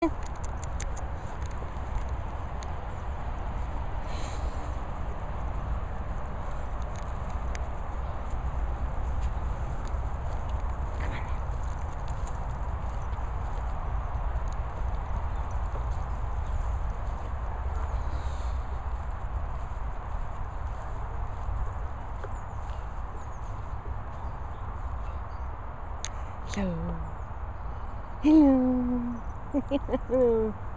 Hello. Hello. Hello.